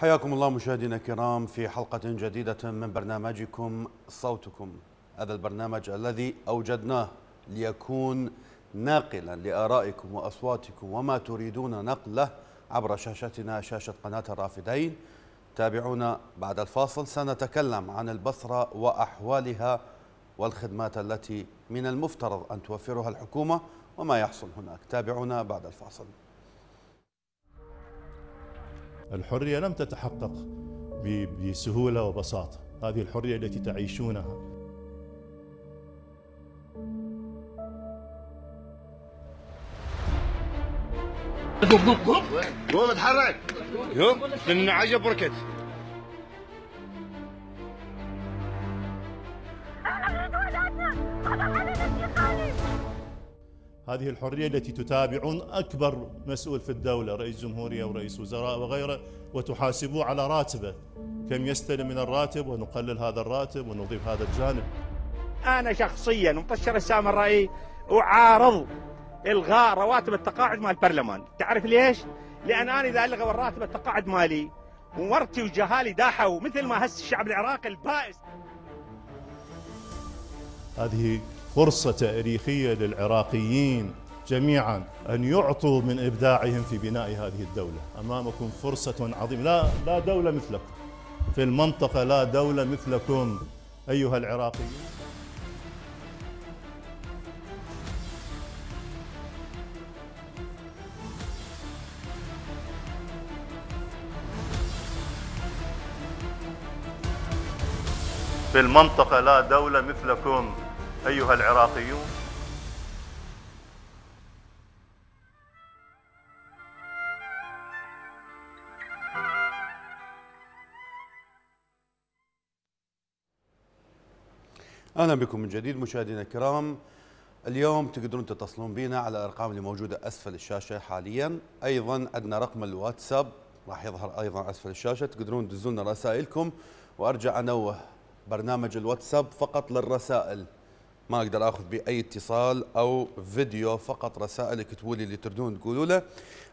حياكم الله مشاهدينا الكرام في حلقة جديدة من برنامجكم صوتكم. هذا البرنامج الذي أوجدناه ليكون ناقلا لآرائكم وأصواتكم وما تريدون نقله عبر شاشتنا شاشة قناة الرافدين. تابعونا بعد الفاصل. سنتكلم عن البصرة وأحوالها والخدمات التي من المفترض أن توفرها الحكومة وما يحصل هناك. تابعونا بعد الفاصل. الحرية لم تتحقق بسهولة وبساطة هذه الحرية التي تعيشونها قوم اتحرك قوم لأن عجب بركت هذه الحرية التي تتابعون أكبر مسؤول في الدولة رئيس جمهورية ورئيس وزراء وغيره وتحاسبوه على راتبه. كم يستلم من الراتب؟ ونقلل هذا الراتب ونضيف هذا الجانب. أنا شخصيا مطشر السامرائي أعارض إلغاء رواتب التقاعد مال البرلمان تعرف ليش؟ لأن أنا إذا الغوا الراتب التقاعد مالي ومرتي وجهالي داحوا مثل ما هس الشعب العراقي البائس. هذه فرصة تاريخية للعراقيين جميعا أن يعطوا من إبداعهم في بناء هذه الدولة. أمامكم فرصة عظيمة. لا, لا دولة مثلكم. في المنطقة لا دولة مثلكم أيها العراقيون. في المنطقة لا دولة مثلكم. أيها العراقيون. أهلا بكم من جديد مشاهدينا الكرام. اليوم تقدرون تتصلون بنا على الأرقام اللي موجودة أسفل الشاشة حاليا. أيضا عندنا رقم الواتساب راح يظهر أيضا أسفل الشاشة. تقدرون تدزون رسائلكم وأرجع أنوه برنامج الواتساب فقط للرسائل. ما أقدر آخذ بأي اتصال أو فيديو فقط رسائل اكتبوا لي اللي تردون تقولوا له.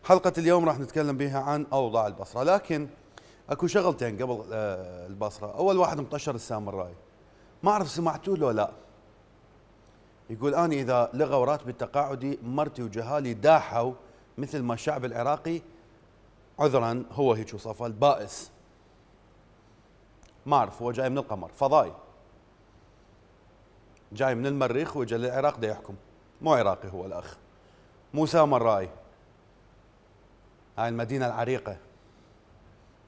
حلقة اليوم راح نتكلم بها عن أوضاع البصرة لكن أكو شغلتين قبل آه، البصرة. أول واحد مطشر السامراي ما أعرف سمعتوه لو لا. يقول أنا إذا لغوا راتبي التقاعدي مرتي وجهالي داحوا مثل ما الشعب العراقي عذرا هو هيك وصفه البائس. ما أعرف هو جاي من القمر. فضائي جاي من المريخ وجا للعراق دا يحكم. مو عراقي هو الأخ. موسى مراي هاي المدينة العريقة.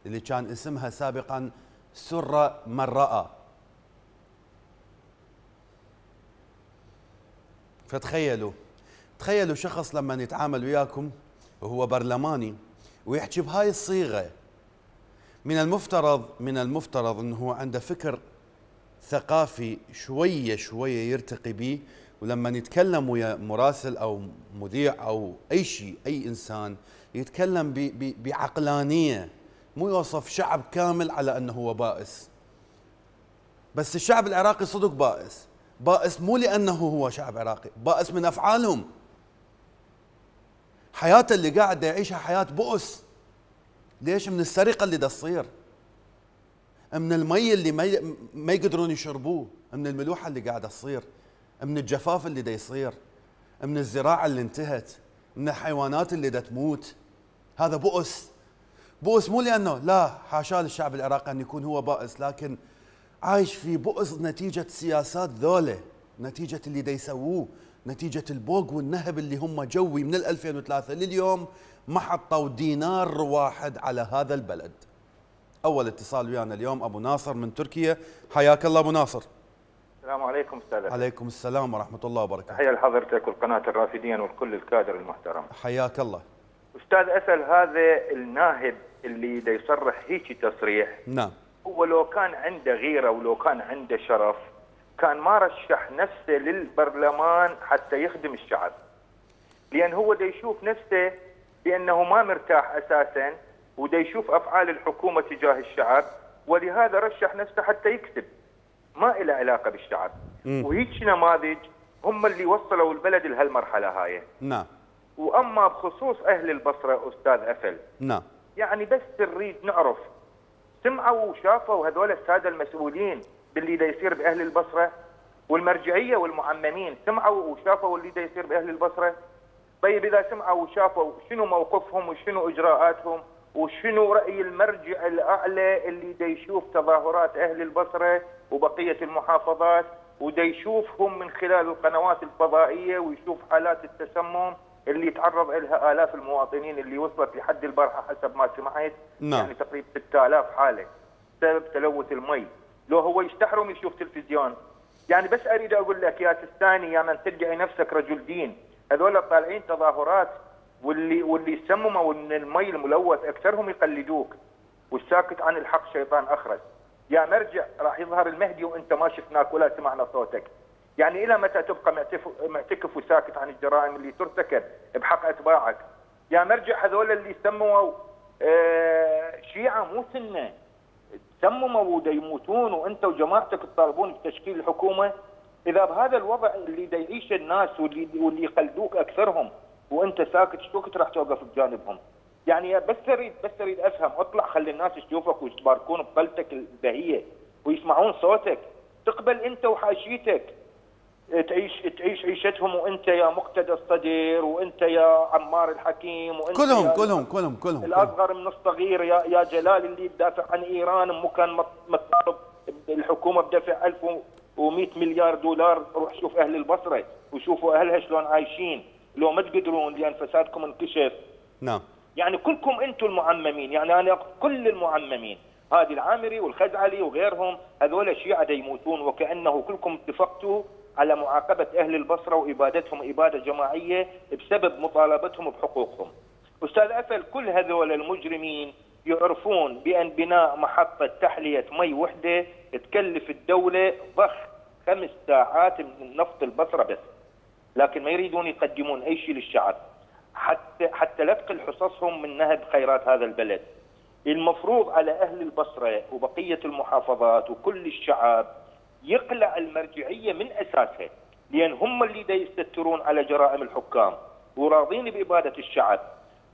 اللي كان اسمها سابقا سره مرأة فتخيلوا تخيلوا شخص لما يتعامل وياكم وهو برلماني ويحكي بهاي الصيغة. من المفترض من المفترض إنه هو عنده فكر ثقافي شوية شوية يرتقي به ولما يتكلم ويا مراسل أو مذيع أو أي شيء أي إنسان يتكلم بعقلانية مو يوصف شعب كامل على أنه هو بائس. بس الشعب العراقي صدق بائس. بائس مو لأنه هو شعب عراقي بائس من أفعالهم. حياته اللي قاعد يعيشها حياة بؤس. ليش؟ من السرقة اللي تصير. من المي اللي ما ما يقدرون يشربوه؟ من الملوحة اللي قاعدة تصير؟ من الجفاف اللي دا يصير؟ من الزراعة اللي انتهت؟ من الحيوانات اللي دا تموت؟ هذا بؤس. بؤس مو لأنه لا حاشا للشعب العراقي أن يكون هو بائس لكن عايش في بؤس نتيجة سياسات ذولة نتيجة اللي دا يسووه نتيجة البوق والنهب اللي هم جوي من ال 2003 لليوم ما حطوا دينار واحد على هذا البلد. أول اتصال ويانا اليوم أبو ناصر من تركيا. حياك الله أبو ناصر. السلام عليكم أستاذ. عليكم السلام ورحمة الله وبركاته. تحية لحضرتك والقناة الرافدين والكل الكادر المحترم. حياك الله. أستاذ أسأل هذا الناهب اللي دا يصرح هيك تصريح نعم. هو لو كان عنده غيرة ولو كان عنده شرف كان ما رشح نفسه للبرلمان حتى يخدم الشعب. لأن هو دا يشوف نفسه بأنه ما مرتاح أساسا ودا يشوف أفعال الحكومة تجاه الشعب ولهذا رشح نفسه حتى يكسب ما له علاقة بالشعب. وهيك نماذج؟ هم اللي وصلوا البلد لهالمرحلة هاي. نعم. وأما بخصوص أهل البصرة أستاذ أفل. نعم. يعني بس نريد نعرف سمعوا وشافوا هذول السادة المسؤولين باللي دا يصير بأهل البصرة؟ والمرجعية والمعممين سمعوا وشافوا اللي دا يصير بأهل البصرة؟ طيب إذا سمعوا وشافوا شنو موقفهم وشنو إجراءاتهم؟ وشنو رأي المرجع الأعلى اللي دا يشوف تظاهرات أهل البصرة وبقية المحافظات ودا يشوفهم من خلال القنوات الفضائية ويشوف حالات التسمم اللي تعرض لها آلاف المواطنين اللي وصلت لحد البارحه حسب ما سمعت. نعم. يعني تقريبا 6000 حالة بسبب تلوث المي. لو هو يستحرم يشوف تلفزيون. يعني بس أريد أقول لك يا سستاني يا من تدعي نفسك رجل دين. هذول طالعين تظاهرات واللي واللي سمموا من المي الملوث أكثرهم يقلدوك. والساكت عن الحق شيطان اخرس يا مرجع راح يظهر المهدي وأنت ما شفناك ولا سمعنا صوتك. يعني إلى متى تبقى معتكف وساكت عن الجرائم اللي ترتكب بحق أتباعك؟ يا مرجع هذول اللي سموا آه، شيعة مو سنة. سمموا ودا يموتون وأنت وجماعتك تطالبون بتشكيل الحكومة. إذا بهذا الوضع اللي دا يعيش الناس واللي واللي يقلدوك أكثرهم وانت ساكت شو وقت راح توقف بجانبهم؟ يعني بس اريد بس اريد افهم. اطلع خلي الناس تشوفك ويتباركون بطلتك البهية ويسمعون صوتك. تقبل انت وحاشيتك. تعيش تعيش عيشتهم وانت يا مقتدى الصدر وانت يا عمار الحكيم وانت كلهم يا كلهم كلهم كلهم الأصغر من الصغير يا يا جلال اللي بدافع عن إيران. مو كان مط- مطالب الحكومة بدفع 1100 مليار دولار. روح شوف أهل البصرة وشوفوا أهلها شلون عايشين. لو ما تقدرون لأن فسادكم انكشف نعم يعني كلكم أنتم المعممين يعني أنا كل المعممين هادي العامري والخزعلي وغيرهم هذول شيعة دا يموتون وكأنه كلكم اتفقتوا على معاقبة أهل البصرة وإبادتهم إبادة جماعية بسبب مطالبتهم بحقوقهم. أستاذ أفل كل هذول المجرمين يعرفون بأن بناء محطة تحلية مي وحدة تكلف الدولة ضخ خمس ساعات من نفط البصرة بس. لكن ما يريدون يقدمون أي شيء للشعب. حتى حتى لا تقل حصصهم من نهب خيرات هذا البلد. المفروض على أهل البصرة وبقية المحافظات وكل الشعب يقلع المرجعية من أساسها لأن هم اللي دا يستترون على جرائم الحكام وراضين بإبادة الشعب.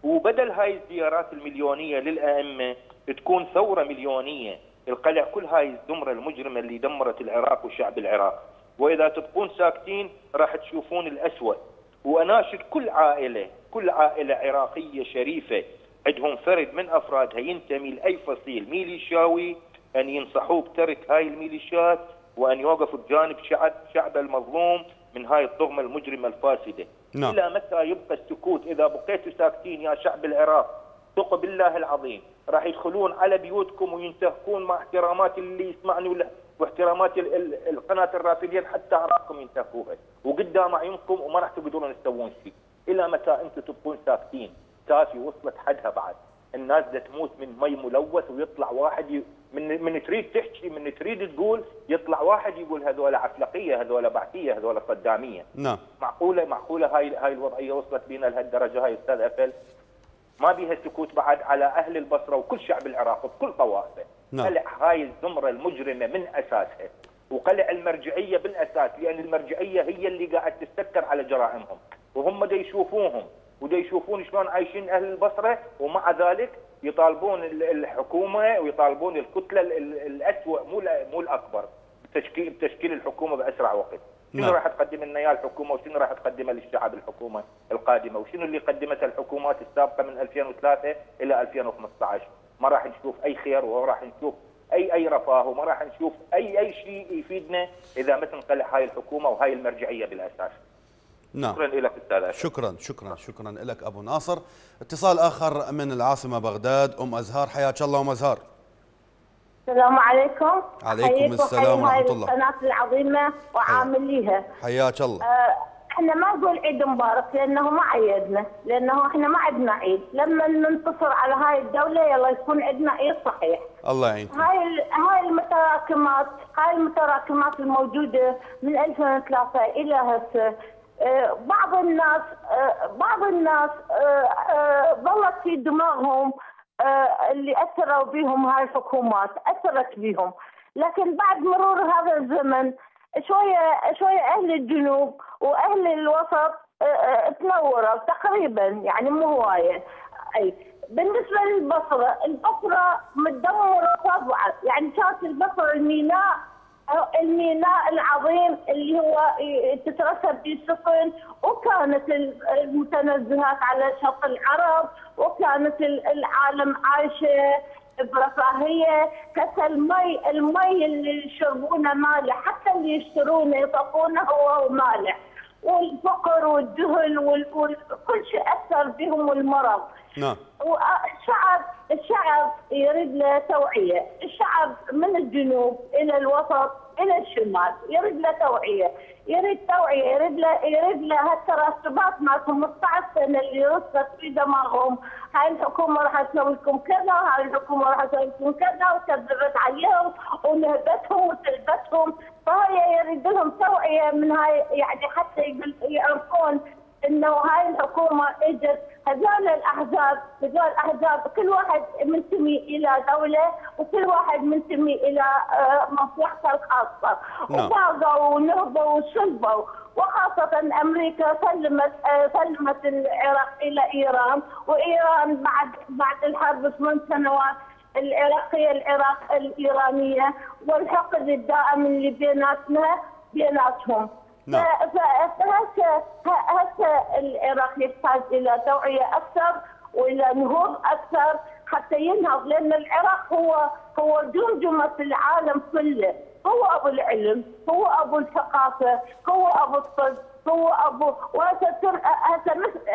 وبدل هاي الزيارات المليونية للأئمة تكون ثورة مليونية القلع كل هاي الزمرة المجرمة اللي دمرت العراق وشعب العراق. وإذا تبقون ساكتين راح تشوفون الاسوأ واناشد كل عائلة كل عائلة عراقية شريفة عندهم فرد من أفرادها ينتمي لأي فصيل ميليشياوي أن ينصحوه بترك هاي الميليشيات وأن يوقف بجانب شعب شعب المظلوم من هاي الطغمة المجرمة الفاسدة. نعم. إلى متى يبقى السكوت إذا بقيتوا ساكتين يا شعب العراق ثق بالله العظيم راح يدخلون على بيوتكم وينتهكون مع احترامات اللي يسمعني ولا واحترامات ال- ال- القناة الرافدين حتى اعراضكم ينتهكوها وقدام عيونكم وما راح تقدرون تسوون شيء. إلى متى أنتم تبقون ساكتين؟ كافي وصلت حدها بعد. الناس تموت من مي ملوث ويطلع واحد ي... من من تريد تحكي من تريد تقول يطلع واحد يقول هذول عفلقية هذول بعثية هذول صدامية نعم معقوله معقولة هاي هاي الوضعية وصلت بينا لهالدرجة هاي أستاذ أفل ما بيها سكوت بعد على أهل البصرة وكل شعب العراق بكل طوائفه نعم. قلع هاي الزمرة المجرمة من أساسها وقلع المرجعية بالاساس لأن المرجعية هي اللي قاعد تستكر على جرائمهم وهم دا يشوفوهم ودا يشوفون شلون عايشين أهل البصرة ومع ذلك يطالبون ال- الحكومة ويطالبون الكتلة ال- ال- الأسوأ مو مو الأكبر بتشكيل بتشكيل الحكومة بأسرع وقت. شنو نعم. راح تقدم لنا إياه الحكومة وشنو راح تقدمه للشعب الحكومة القادمة وشنو اللي قدمته الحكومات السابقة من 2003 إلى 2015 ما راح نشوف أي خير وما راح نشوف أي أي رفاه وما راح نشوف أي أي شيء يفيدنا إذا ما تنقلع هاي الحكومة وهاي المرجعية بالأساس. نعم. شكرا لك أستاذ. شكرا شكرا شكرا لك أبو ناصر. اتصال آخر من العاصمة بغداد أم أزهار. حياك الله أم أزهار. السلام عليكم. عليكم السلام ورحمة الله. هاي القناة العظيمة وعامليها حياك الله. آه، إحنا ما نقول عيد مبارك لأنه ما عيدنا لأنه إحنا ما عندنا عيد. لما ننتصر على هاي الدولة يلا يكون عندنا عيد صحيح. الله يعينكم. هاي هاي المتراكمات هاي المتراكمات الموجودة من 2003 إلى هسه آه، بعض الناس آه، بعض الناس آه، ظلت في دماغهم اللي أثروا بهم هاي الحكومات أثرت بهم. لكن بعد مرور هذا الزمن شوية شوية أهل الجنوب وأهل الوسط آه، آه، تنوروا تقريبا يعني مو هوايه أي بالنسبة للبصرة، البصرة متدمرة طبعا، يعني كانت البصرة الميناء الميناء العظيم اللي هو تترسب به السفن وكانت المتنزهات على شط العرب وكانت العالم عايشة برفاهية. كاس المي المي اللي يشربونه مالح حتى اللي يشترونه يطفونه هو مالح. والفقر والجهل وكل شيء أثر بهم والمرض نعم. والشعب الشعب يريد له توعية، الشعب من الجنوب إلى الوسط إلى الشمال يريد له توعية، يريد توعية، يريد له يريد له هالترسبات مال 15 سنه اللي رصت في دماغهم، هاي الحكومة راح تسوي لكم كذا، هاي الحكومة راح تسوي لكم كذا وكذبت عليهم ونهبتهم وسلبتهم، فهي يريد لهم توعية من هاي يعني حتى يعرفون إنه هاي الحكومة إجت هذول الأحزاب هذول الأحزاب كل واحد منتمي إلى دولة وكل واحد منتمي إلى آه، مصلحته الخاصة. نعم. وفاقوا ونهبوا وسلبوا وخاصة أمريكا سلمت آه، سلمت العراق إلى إيران. وإيران بعد بعد الحرب ثمان سنوات العراقية العراق الإيرانية. والحقد الدائم اللي بيناتنا بيناتهم. نعم. فهسه هسه العراق يحتاج إلى توعية أكثر وإلى نهوض أكثر حتى ينهض لأن العراق هو هو جمجمه العالم كله هو أبو العلم هو أبو الثقافة هو أبو الطب هو ابو وهسه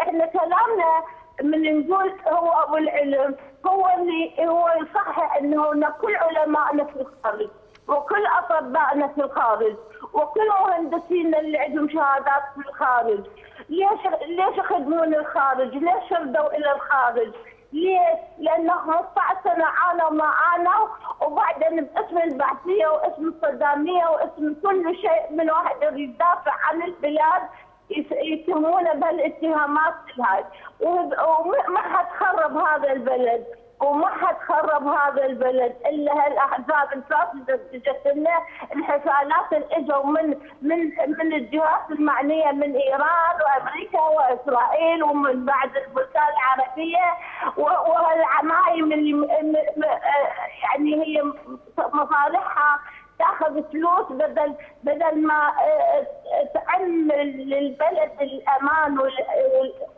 إحنا كلامنا من نقول هو أبو العلم هو اللي هو يصحح إنه كل علمائنا في الخارج وكل اطبائنا في الخارج وكل مهندسين اللي عندهم شهادات في الخارج ليش ليش يخدمون الخارج؟ ليش ردوا إلى الخارج؟ ليش؟ لأنه 15 سنه عانوا ما عانوا وبعدين باسم البعثية واسم الصدامية واسم كل شيء من واحد يريد يدافع عن البلاد يتهمونه بهالاتهامات هاي وما حد خرب هذا البلد وما حد خرب هذا البلد إلا هالأحزاب الفاسدة اجت لنا الحفالات اللي إجوا من من من الجهات المعنية من إيران وأمريكا وإسرائيل ومن بعد البلدان العربية وهالعمايم اللي يعني هي مصالحها تاخذ فلوس بدل بدل ما آه، تعمل للبلد الأمان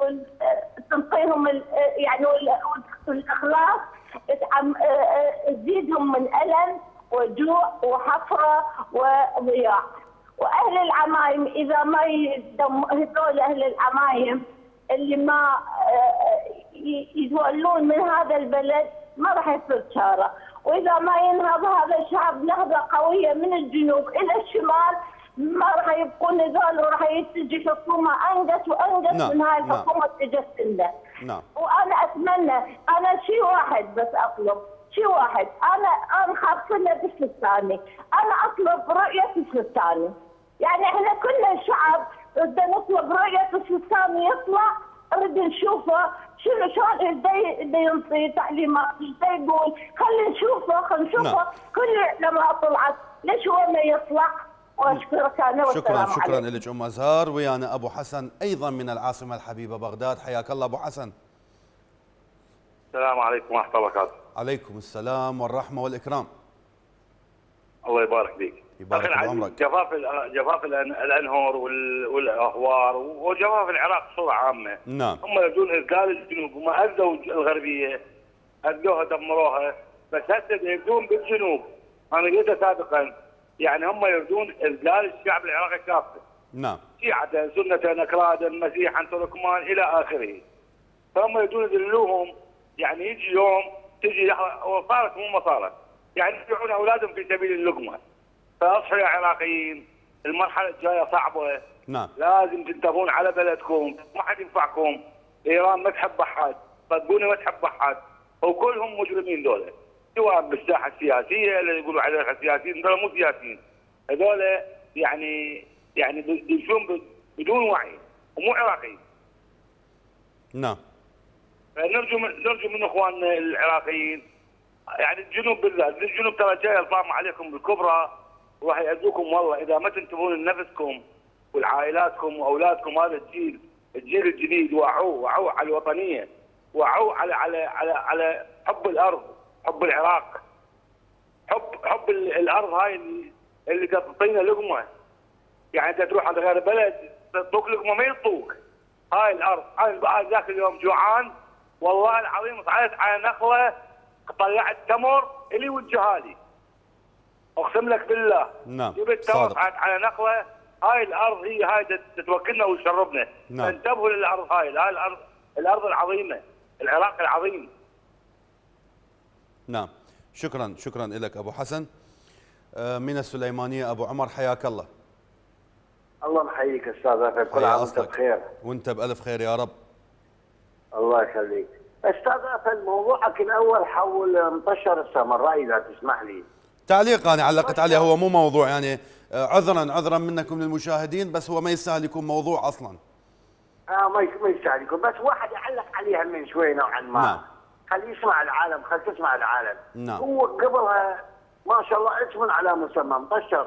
وتنطيهم يعني والاخلاص تزيدهم من ألم وجوع وحفرة وضياع. وأهل العمايم إذا ما يدم هذول أهل العمايم اللي ما آه، يتولون من هذا البلد ما راح يصير شارع. وإذا ما ينهض هذا الشعب نهضة قوية من الجنوب إلى الشمال ما راح يبقون هذول وراح يتجي حكومة انقص وانقص نعم. من هاي نعم. الحكومة اجت لنا نعم وأنا أتمنى أنا شيء واحد بس أطلب شيء واحد أنا أنا خاصنا بالثاني أنا أطلب رؤية الثاني يعني إحنا كلنا شعب بدنا نطلب رؤية الثاني يطلع نريد نشوفه شنو شلون إزاي ينطي تعليمات إزاي يقول خلينا نشوفه خلينا نشوفه. نعم. كل لما طلعت ليش هو ما يطلع؟ واشكرك أنا شكرا شكرا. لك أم ازهار ويانا أبو حسن أيضا من العاصمة الحبيبة بغداد. حياك الله أبو حسن. السلام عليكم ورحمة الله وبركاته. عليكم السلام والرحمة والإكرام. الله يبارك فيك. يبارك العزيز، بعمرك. جفاف جفاف الأنهار وال- والأهوار وجفاف العراق بصورة عامة. نعم. هم يريدون اذلال الجنوب هم اذوا الغربية اذوها دمروها بس هسه يريدون بالجنوب. أنا قلت سابقا. يعني هم يريدون اذلال الشعب العراقي كافة. نعم. شيعة سنة أكرادا مسيحا تركمان إلى آخره. فهم يريدون يذلوهم. يعني يجي يوم تجي وصارت مو ما صارت يعني يدفعون أولادهم في سبيل اللقمة. فأصحوا يا عراقيين المرحلة الجاية صعبة. نعم. لازم تنتبهون على بلدكم ما حد ينفعكم. إيران ما تحب احد صدقوني ما تحب احد وكلهم مجرمين دولة. سواء بالساحة السياسية اللي يقولوا عليها سياسيين دول مو سياسيين. هذول يعني يعني يمشون بدون وعي ومو عراقيين. نعم. فنرجو من نرجو من إخواننا العراقيين يعني الجنوب بالذات الجنوب ترى جاي الطامة عليكم بالكبرى. وراح يأذوكم والله. إذا ما تنتبهون لنفسكم ولعائلاتكم وأولادكم هذا الجيل الجيل الجديد. وعوه وعوه على الوطنية. وعوا على على على على حب الأرض حب العراق. حب حب ال- الأرض هاي اللي اللي تعطينا لقمة. يعني أنت تروح عند غير بلد تعطوك لقمة ما يعطوك هاي الأرض هاي ذاك اليوم جوعان. والله العظيم صعدت على نخلة طلعت تمر اللي وجهها أقسم لك بالله. نعم، جبت صادق. على نخله هاي الأرض هي هاي تت- تتوكلنا وتشربنا نعم. انتبهوا للأرض هاي. هاي الأرض الأرض العظيمة. العراق العظيم. نعم. شكرا شكرا لك أبو حسن. آه، من السليمانية أبو عمر حياك الله. الله محييك أستاذ أفل كل عام وأنت. بخير. وأنت بألف خير يا رب. الله يخليك. أستاذ أفل موضوعك الأول حول مطشر السامراء إذا تسمح لي. تعليق أنا علقت عليه هو مو موضوع يعني آه، عذرا عذرا منكم للمشاهدين بس هو ما يستاهل يكون موضوع أصلا. آه ما يستاهل يكون بس واحد يعلق عليها من شوي نوعا ما. نعم. خليه يسمع العالم خليه تسمع العالم. نعم. هو قبلها ما شاء الله اسم على مسمى مطشر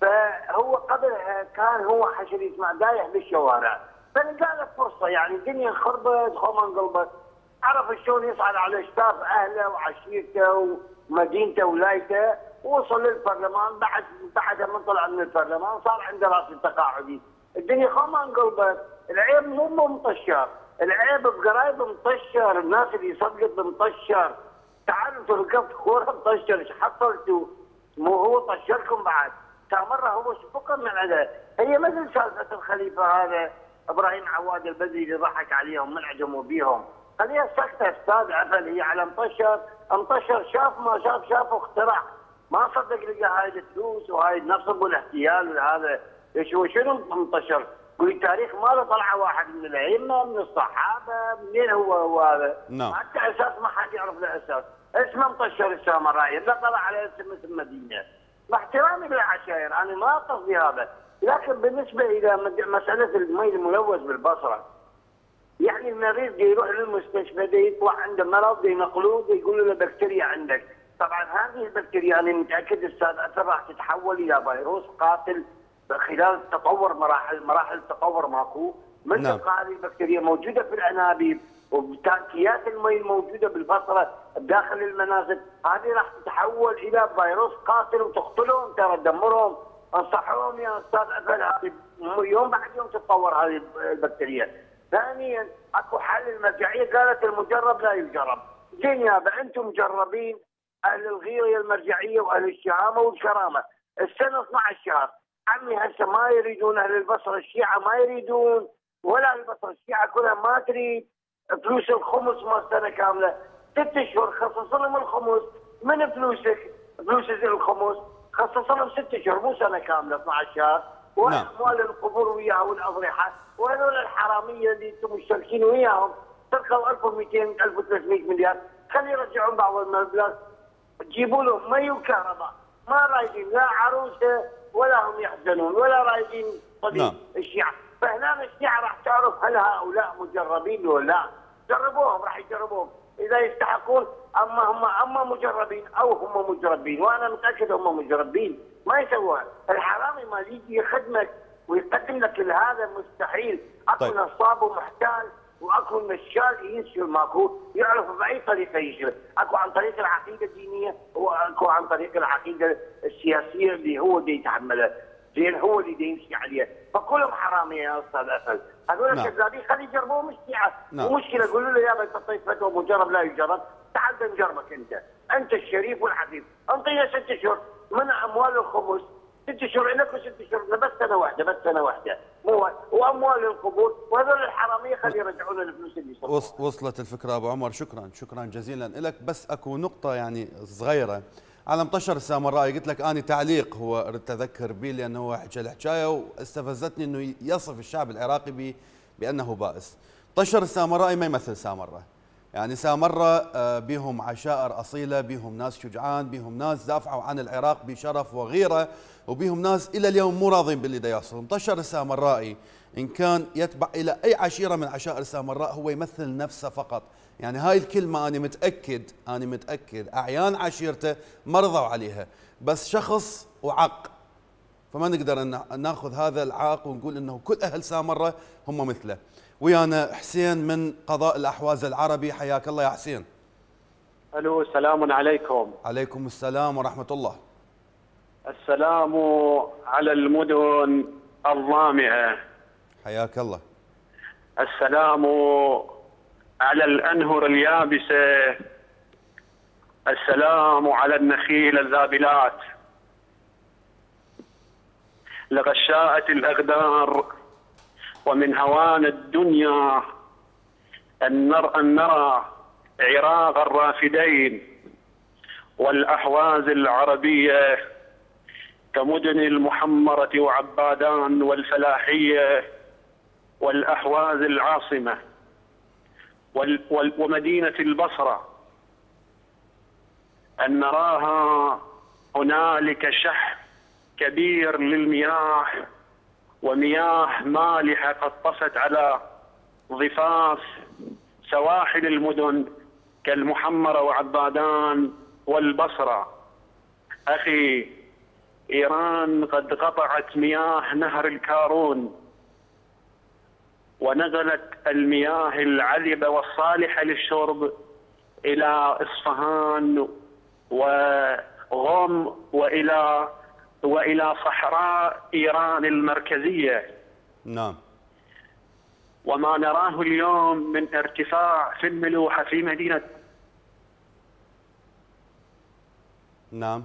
فهو قبلها كان هو حشر يسمع دايح بالشوارع. فلقى له فرصة يعني الدنيا خربت خوما انقلبت عرف شلون يصعد على شباب أهله وعشيرته ومدينته ولايته. ووصل للبرلمان بعد بعد ما طلع من البرلمان صار عنده رأس التقاعدي. الدنيا خوما انقلبت العيب مو مطشر. العيب بقرايب مطشر الناس اللي بمطشر تعالوا أنتوا ركبت كورة مطشر إيش حصلتوا؟ مو هو طشركم بعد. كان مرة هو شفقا من عنده؟ هي مثل سالفة الخليفة هذا إبراهيم عواد البدري اللي ضحك عليهم من عجموا بيهم. خليها سكته أستاذ عفل هي على مطشر. مطشر شاف ما شاف شاف واخترع. ما صدق لقى هاي الفلوس وهاي النصب والاحتيال وهذا. هو؟ شنو مطشر؟ يقول التاريخ ماله طلع واحد من الأئمة من الصحابة منين هو هو هذا؟ نعم. حتى أساس ما حد يعرف له أساس. اسمه مطشر السامراء لا طلع على اسم اسم مدينة. مع احترامي للعشائر أنا ما قصدي هذا. لكن بالنسبة إلى مسألة المي الملوث بالبصرة يعني المريض يروح للمستشفى دي يطلع عنده مرض ينقلوه يقولوا له بكتيريا عندك. طبعا هذه البكتيريا أنا متأكد أستاذ اثر راح تتحول إلى فيروس قاتل خلال تطور مراحل مراحل التطور ماكو. من نعم. تلقى هذه البكتيريا موجودة في الأنابيب وبتانكيات المي الموجوده بالبصره داخل المنازل؟ هذه راح تتحول إلى فيروس قاتل وتقتلهم ترى تدمرهم أنصحهم يا أستاذ افل هذه يوم بعد يوم تتطور هذه البكتيريا. ثانيا أكو حل المرجعيه قالت المجرب لا يجرب. زين يابا أنتم مجربين؟ أهل الغيره المرجعية وأهل الشهامة والكرامة. السنة 12 شهر. عمي هسه ما يريدون أهل البصرة الشيعة ما يريدون ولا أهل البصرة الشيعة كلها ما تريد. فلوس الخمس ما سنة كاملة. ست اشهر خصص لهم الخمس. من فلوسك؟ فلوس الخمس. خصص لهم ست اشهر مو سنة كاملة 12 شهر. نعم. واموال القبور وياها والأضرحة. وهذول الحرامية اللي أنتم مشتركين وياهم. تلقوا 1200 1300 مليار. خلي يرجعون بعض المبلغ. تجيبوا لهم مي وكهرباء ما رايدين لا عروسة ولا هم يحزنون ولا رايدين طبيب نعم. الشيعة. فهنا الشيعة راح تعرف هل هؤلاء مجربين ولا لا. جربوهم راح يجربوهم. إذا يستحقون أما هم أما مجربين أو هم مجربين. وأنا متأكد هم مجربين. ما يسووها الحرامي ما يجي يخدمك ويقدم لك هذا مستحيل. اكو طيب. نصاب ومحتال واكو نشال ينشل ماكو يعرف باي طريقة يشتغل أكو عن طريق العقيدة الدينية واكو عن طريق العقيدة السياسية اللي هو دي يتحملها زين هو اللي يمشي عليها فكلهم حراميه يا أستاذ اسد هذول نعم. الكذابين خلي يجربوهم الشيعه نعم. ومشكله قولوا له يابا انت طيب فتوى مجرب لا يجرب. تعال نجربك أنت. أنت الشريف والحبيب. أنطينا ست اشهر من أموال الخمس؟ ست اشهر لك وست اشهر بس سنة واحدة بس سنة واحدة. مو وأموال القبور وهذول الحرامية خلي يرجعون الفلوس اللي وصلت الفكرة أبو عمر شكرا شكرا جزيلا لك. بس أكو نقطة يعني صغيرة. على مطشر السامراء قلت لك أنا تعليق هو أردت أذكر به لأنه هو حكى الحكاية واستفزتني أنه يصف الشعب العراقي ب- بأنه بائس. طشر السامراء ما يمثل سامرة يعني سامرة آه، بهم عشائر أصيلة بهم ناس شجعان بهم ناس دافعوا عن العراق بشرف وغيرة وبهم ناس إلى اليوم مو راضين باللي دا يحصل. مطشر السامرائي إن كان يتبع إلى أي عشيرة من عشائر السامراء هو يمثل نفسه فقط. يعني هاي الكلمة أنا متأكد أنا متأكد أعيان عشيرته ما رضوا عليها. بس شخص وعق. فما نقدر إن ناخذ هذا العاق ونقول إنه كل أهل سامره هم مثله. ويانا حسين من قضاء الأحواز العربي. حياك الله يا حسين. ألو سلام عليكم. عليكم السلام ورحمة الله. السلام على المدن الظامئه حياك الله. السلام على الأنهر اليابسة. السلام على النخيل الذابلات. لغشاءة الأغدار. ومن هوان الدنيا أن نرى, أن نرى عراق الرافدين والأحواز العربية كمدن المحمرة وعبادان والفلاحية والأحواز العاصمة ومدينة البصرة. أن نراها هنالك شح كبير للمياه ومياه مالحة قد طفت على ضفاف سواحل المدن كالمحمرة وعبادان والبصرة. أخي إيران قد قطعت مياه نهر الكارون ونقلت المياه العذبة والصالحة للشرب إلى إصفهان وغم وإلى وإلى صحراء إيران المركزية نعم وما نراه اليوم من ارتفاع في الملوحة في مدينة نعم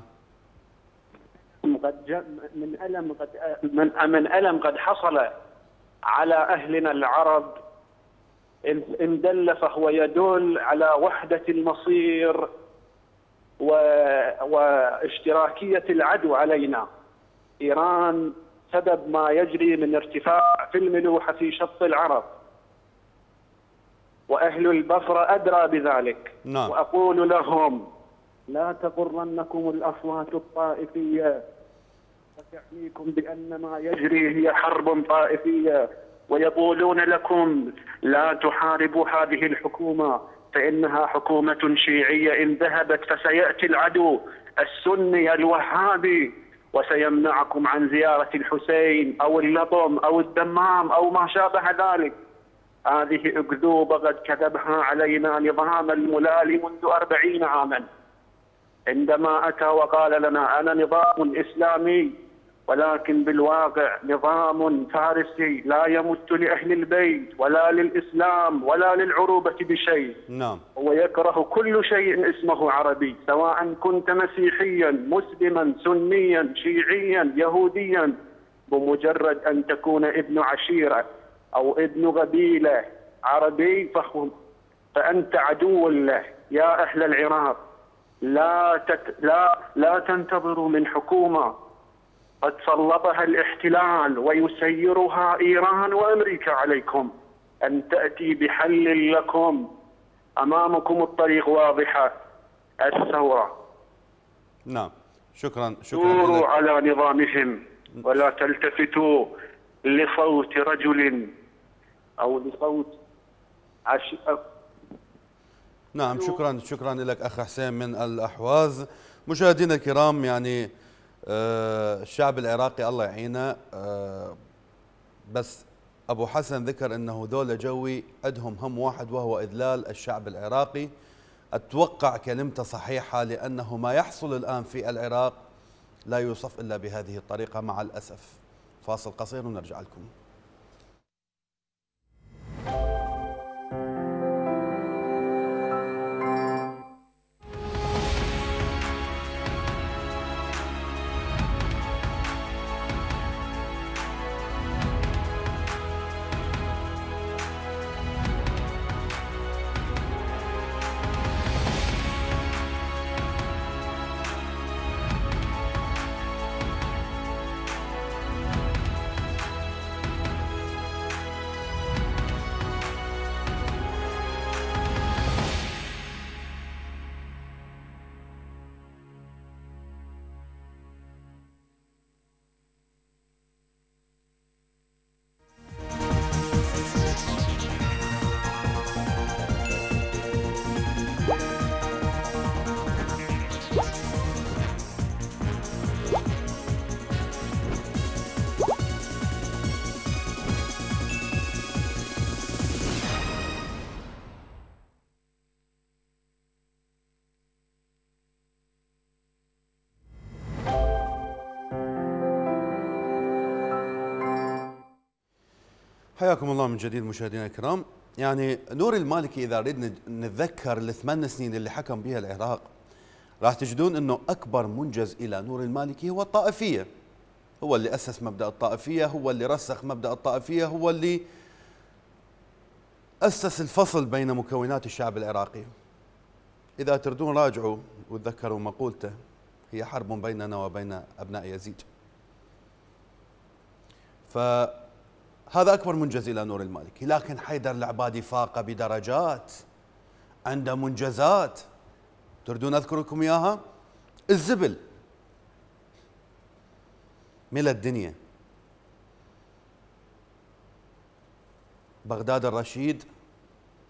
قد من ألم قد من من ألم قد حصل على أهلنا العرب إن دل فهو يدل على وحدة المصير. واشتراكية العدو علينا. إيران سبب ما يجري من ارتفاع في الملوحة في شط العرب. وأهل البصرة أدرى بذلك. نعم. وأقول لهم لا تغرنكم الأصوات الطائفية. فتعنيكم بأن ما يجري هي حرب طائفية. ويقولون لكم لا تحاربوا هذه الحكومة. فإنها حكومة شيعية إن ذهبت فسيأتي العدو السني الوهابي وسيمنعكم عن زيارة الحسين أو اللطم أو الدمام أو ما شابه ذلك. هذه أكذوبة قد كذبها علينا نظام الملالي منذ أربعين عاما. عندما أتى وقال لنا أنا نظام إسلامي ولكن بالواقع نظام فارسي لا يمت لأهل البيت ولا للإسلام ولا للعروبة بشيء. نعم. هو يكره كل شيء اسمه عربي سواء كنت مسيحيا مسلما سنيا شيعيا يهوديا بمجرد أن تكون ابن عشيرة أو ابن قبيلة عربي فهو فأنت عدو له يا أهل العراق. لا تت لا لا تنتظروا من حكومة قد سلطها الاحتلال ويسيرها إيران وأمريكا عليكم أن تأتي بحل لكم أمامكم الطريق واضحة الثورة. نعم. شكرا شكرا دوروا على نظامهم ولا تلتفتوا لصوت رجل أو لصوت عش... نعم شكرا شكرا لك أخ حسين من الأحواز. مشاهدينا الكرام يعني الشعب العراقي الله يعينه. آه، بس أبو حسن ذكر إنه ذولا جوي عندهم هم واحد وهو إذلال الشعب العراقي. أتوقع كلمته صحيحة لأنه ما يحصل الآن في العراق لا يوصف إلا بهذه الطريقة مع الأسف. فاصل قصير ونرجع لكم. حياكم الله من جديد مشاهدينا الكرام. يعني نور المالكي إذا نريد نت- نتذكر الثمان سنين اللي حكم بها العراق راح تجدون إنه أكبر منجز إلى نور المالكي هو الطائفية. هو اللي أسس مبدأ الطائفية هو اللي رسخ مبدأ الطائفية هو اللي أسس الفصل بين مكونات الشعب العراقي. إذا تردون راجعوا وتذكروا مقولته هي حرب بيننا وبين أبناء يزيد. فهذا أكبر منجز إلى نور المالكي لكن حيدر العبادي فاق بدرجات. عنده منجزات. تردون اذكر لكم إياها؟ الزبل. ملا الدنيا. بغداد الرشيد.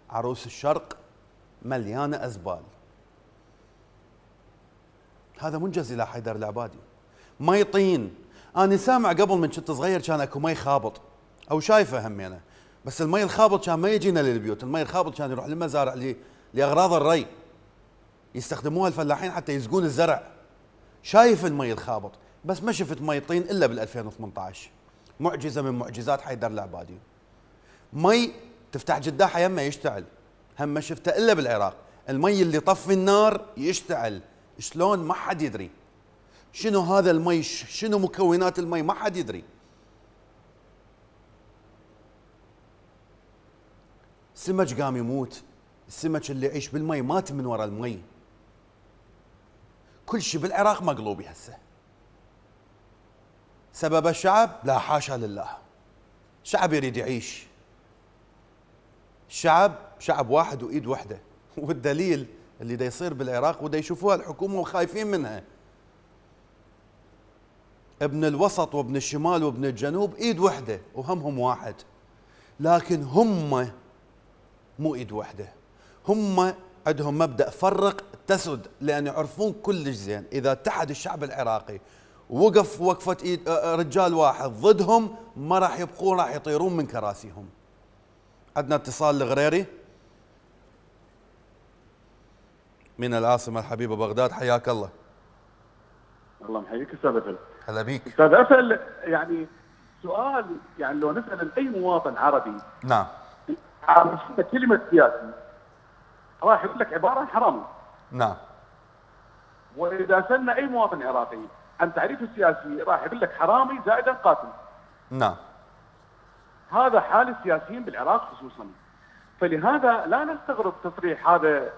عروس الشرق. مليانه أزبال. هذا منجز إلى حيدر العبادي. مي طين أنا سامع قبل من كنت صغير كان أكو مي خابط. أو شايفه همينه بس المي الخابط كان ما يجينا للبيوت. المي الخابط كان يروح للمزارع لأغراض الري. يستخدموها الفلاحين حتى يسقون الزرع. شايف المي الخابط. بس ما شفت مي طين إلا بال 2018 معجزة من معجزات حيدر العبادي. مي تفتح جداحه يمه يشتعل. هم ما شفته إلا بالعراق. المي اللي طفي النار يشتعل. شلون؟ ما حد يدري. شنو هذا المي؟ شنو مكونات المي؟ ما حد يدري. سمك قام يموت. السمك اللي يعيش بالمي مات من وراء المي. كل شيء بالعراق مقلوبي هسه سبب الشعب؟ لا حاشا لله. شعب يريد يعيش. شعب شعب واحد وإيد واحدة والدليل اللي دا يصير بالعراق ودا يشوفوها الحكومة وخايفين منها. ابن الوسط وابن الشمال وابن الجنوب إيد واحدة وهمهم واحد. لكن هم مو ايد واحدة هم عندهم مبدأ فرق تسد لأن يعرفون كلش زين. إذا اتحد الشعب العراقي وقف وقفة إيد آه، آه، رجال واحد ضدهم ما راح يبقون راح يطيرون من كراسيهم. عندنا اتصال الغريري من العاصمة الحبيبة بغداد حياك الله. الله محييك أستاذ أفل. هلا بيك. أستاذ أفل يعني سؤال يعني لو نسأل أي مواطن عربي نعم. عن كلمة سياسي. راح يقول لك عبارة حرام. نعم. وإذا سالنا أي مواطن عراقي عن تعريف السياسي راح يقول لك حرامي زائدا قاتل نعم. هذا حال السياسيين بالعراق خصوصا. فلهذا لا نستغرب تصريح هذا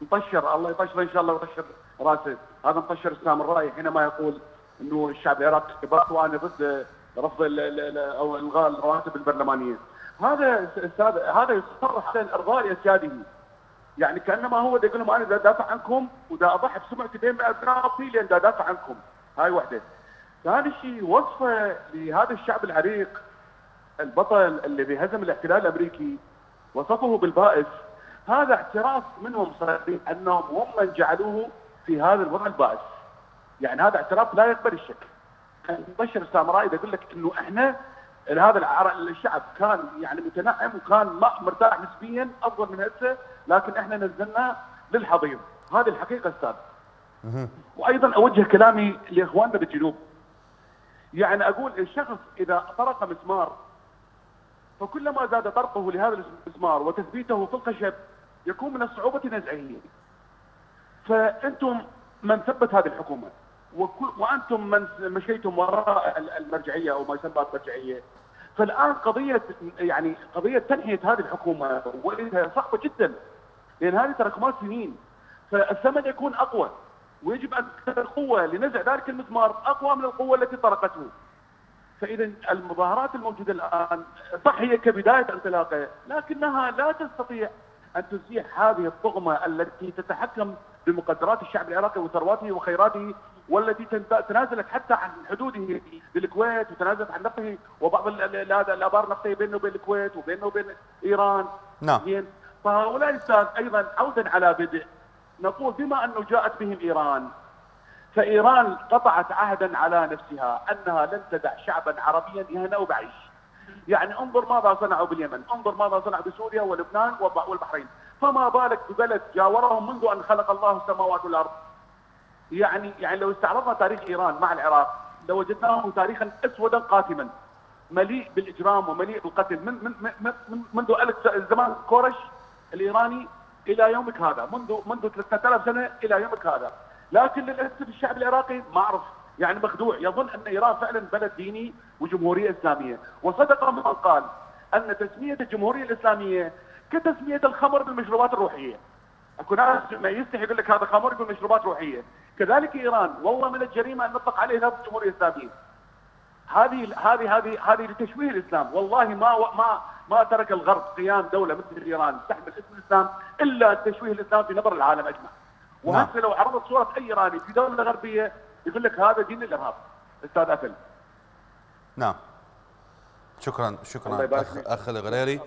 مطشر. الله يطشر إن شاء الله ويطشر راسه. هذا مطشر السامرائي حينما يقول إنه الشعب العراقي اختباط وأنا ضد رفض أو إلغاء الرواتب البرلمانية. هذا هذا يصرح عشان ارضاء اسياده يعني كأنما هو دا يقول لهم أنا دا ادافع عنكم ودا أضحي بسمعتي بين ابنائي لأن دا ادافع عنكم. هاي وحدة. ثاني شيء وصفة لهذا الشعب العريق البطل اللي بهزم الاحتلال الأمريكي وصفه بالبائس. هذا اعتراف منهم صريح أنهم هم من جعلوه في هذا الوضع البائس. يعني هذا اعتراف لا يقبل الشك. مبشر السامرائي ده يقول لك إنه إحنا هذا الشعب كان يعني متنعم وكان ما- مرتاح نسبيا أفضل من هسه لكن إحنا نزلناه للحضيض. هذه الحقيقة أستاذ. وأيضا أوجه كلامي لإخواننا بالجنوب. يعني أقول الشخص إذا طرق مسمار فكلما زاد طرقه لهذا المسمار وتثبيته في الخشب يكون من الصعوبة نزعه. فأنتم من ثبت هذه الحكومة وكل وأنتم من مشيتم وراء ال- المرجعية أو ما يسمى المرجعية. فالآن قضية يعني قضية تنحية هذه الحكومة وإنها صعبة جدا لأن هذه تراكمات سنين فالثمن يكون أقوى ويجب أن تكون القوة لنزع ذلك المسمار أقوى من القوة التي طرقته. فاذا المظاهرات الموجودة الآن صح هي كبداية انطلاقة لكنها لا تستطيع أن تزيح هذه الطغمة التي تتحكم بمقدرات الشعب العراقي وثرواته وخيراته والتي تنازلت حتى عن حدوده بالكويت وتنازلت عن نفطه وبعض ال- ال- ال- الأبار النفطيه بينه وبين الكويت وبينه وبين إيران نعم. فهؤلاء الأستاذ أيضا عودا على بدء نقول بما أنه جاءت بهم إيران فإيران قطعت عهدا على نفسها أنها لن تدع شعبا عربيا يهنأ بعيش. يعني انظر ماذا صنعوا باليمن، انظر ماذا صنعوا بسوريا ولبنان والبحرين، فما بالك ببلد جاورهم منذ أن خلق الله السماوات والأرض. يعني يعني لو استعرضنا تاريخ إيران مع العراق لوجدناه تاريخا اسودا قاتما. مليء بالإجرام ومليء بالقتل. من من من من منذ زمان كورش الإيراني إلى يومك هذا منذ منذ 3000 سنة إلى يومك هذا. لكن للأسف الشعب العراقي ما اعرف يعني مخدوع. يظن أن إيران فعلا بلد ديني وجمهورية إسلامية. وصدق من قال أن تسمية الجمهورية الإسلامية كتسمية الخمر بالمشروبات الروحية. أكو ناس ما يستحي يقول لك هذا خمر يقول مشروبات روحيه كذلك إيران والله من الجريمة أن نطلق عليه لفظ الجمهوريه الاسلاميه هذه هذه هذه هذه لتشويه الإسلام. والله ما ما ما ترك الغرب قيام دولة مثل ايران تحمل اسم الإسلام إلا تشويه الإسلام في نظر العالم أجمع. وهسه لو عرضت صورة أي إيراني في دولة غربية يقول لك هذا دين الإرهاب. أستاذ أكل. نعم. شكرا شكرا اخ. أخ الغريري.